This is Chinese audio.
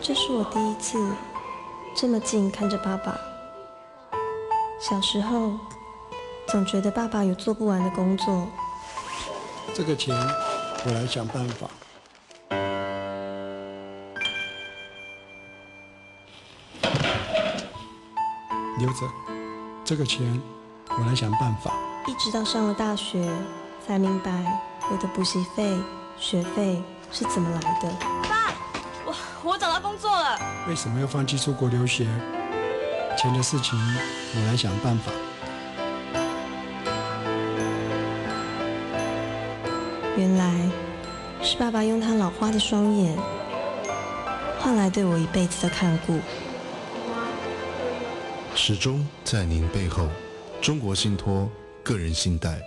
这是我第一次这么近看着爸爸。小时候总觉得爸爸有做不完的工作，这个钱我来想办法。留着，这个钱我来想办法。一直到上了大学，才明白我的补习费、学费是怎么来的。爸，我找到工作了。为什么要放弃出国留学？钱的事情我来想办法。原来是爸爸用他老花的双眼换来对我一辈子的看顾。始终在您背后中国信托个人信贷。